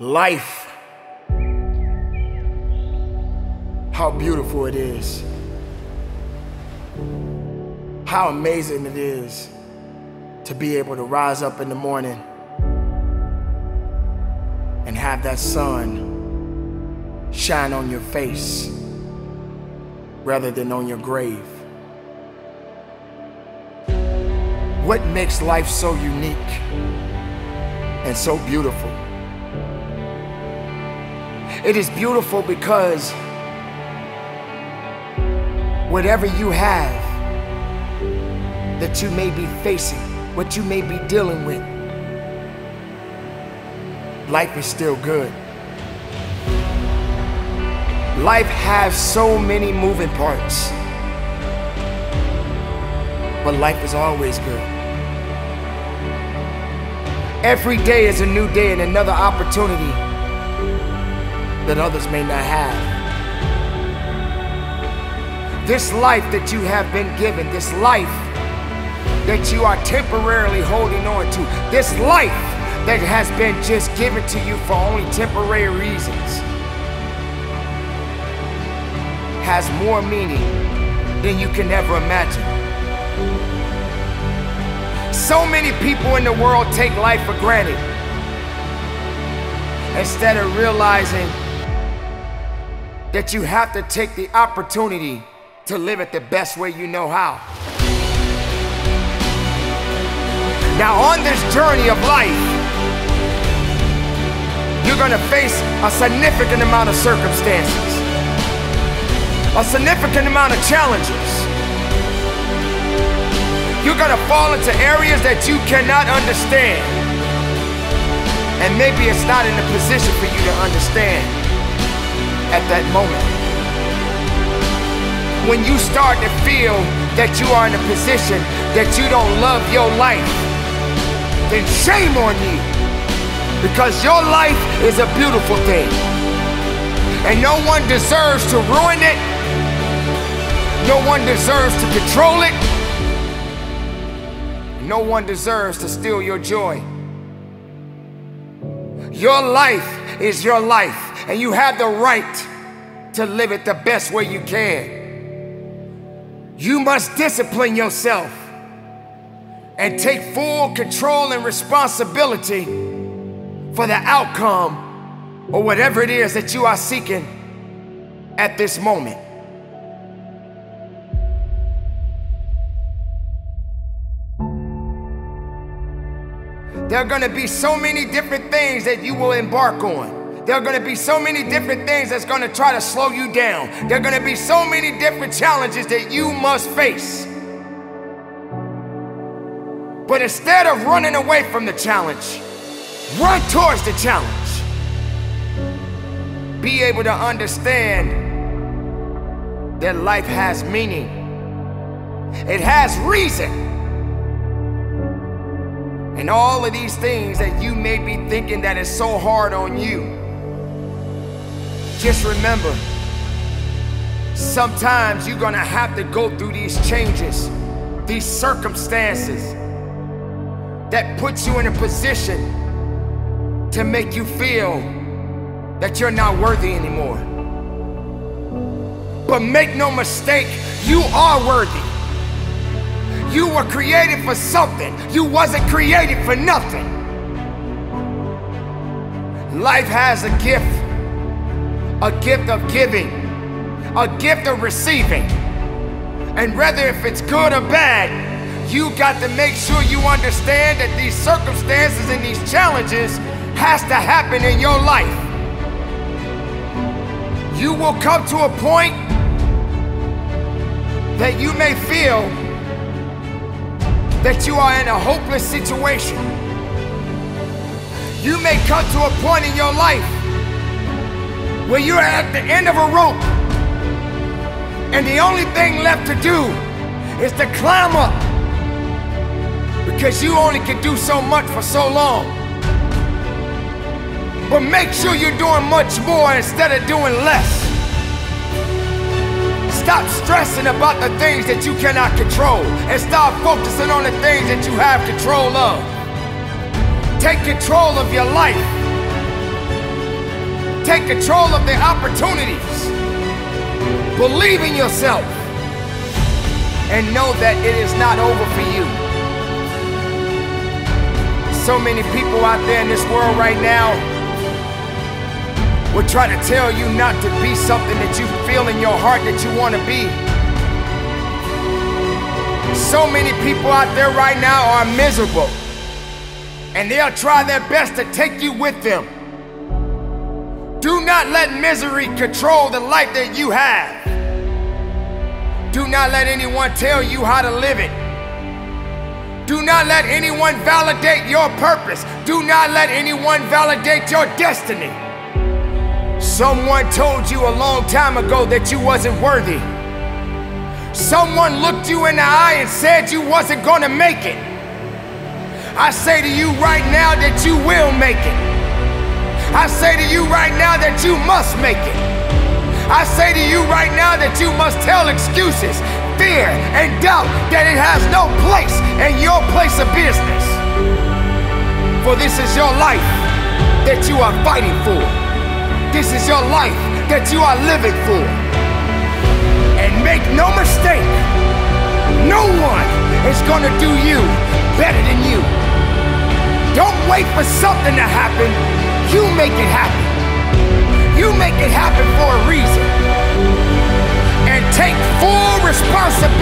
Life. How beautiful it is. How amazing it is to be able to rise up in the morning and have that sun shine on your face rather than on your grave. What makes life so unique and so beautiful? It is beautiful because whatever you have that you may be facing, what you may be dealing with, life is still good. Life has so many moving parts, but life is always good. Every day is a new day and another opportunity that others may not have. This life that you have been given, this life that you are temporarily holding on to, this life that has been just given to you for only temporary reasons, has more meaning than you can ever imagine. So many people in the world take life for granted instead of realizing that you have to take the opportunity to live it the best way you know how. Now, on this journey of life, you're gonna face a significant amount of circumstances, a significant amount of challenges. You're gonna fall into areas that you cannot understand. And maybe it's not in a position for you to understand at that moment. When you start to feel that you are in a position that you don't love your life, then shame on you. Because your life is a beautiful thing. And no one deserves to ruin it. No one deserves to control it. No one deserves to steal your joy. Your life is your life, and you have the right to live it the best way you can. You must discipline yourself and take full control and responsibility for the outcome or whatever it is that you are seeking at this moment. There are gonna be so many different things that you will embark on. There are gonna be so many different things that's gonna try to slow you down. There are gonna be so many different challenges that you must face. But instead of running away from the challenge, run towards the challenge. Be able to understand that life has meaning, it has reason. And all of these things that you may be thinking that is so hard on you, just remember, sometimes you're gonna have to go through these changes, these circumstances that puts you in a position to make you feel that you're not worthy anymore. But make no mistake, you are worthy. You were created for something. You wasn't created for nothing. Life has a gift, a gift of giving, a gift of receiving. And whether if it's good or bad, you got to make sure you understand that these circumstances and these challenges has to happen in your life. You will come to a point that you may feel that you are in a hopeless situation. You may come to a point in your life where you're at the end of a rope and the only thing left to do is to climb up because you only can do so much for so long. But make sure you're doing much more instead of doing less. Stop stressing about the things that you cannot control and start focusing on the things that you have control of. Take control of your life Take control of the opportunities. Believe in yourself. And know that it is not over for you. So many people out there in this world right now will try to tell you not to be something that you feel in your heart that you want to be. So many people out there right now are miserable. And they'll try their best to take you with them. Do not let misery control the life that you have. Do not let anyone tell you how to live it. Do not let anyone validate your purpose. Do not let anyone validate your destiny. Someone told you a long time ago that you wasn't worthy. Someone looked you in the eye and said you wasn't gonna make it. I say to you right now that you will make it. I say to you right now that you must make it. I say to you right now that you must tell excuses, fear, and doubt that it has no place in your place of business. For this is your life that you are fighting for. This is your life that you are living for. And make no mistake, no one is gonna do you better than you. Don't wait for something to happen, you make it happen. You make it happen for a reason. And take full responsibility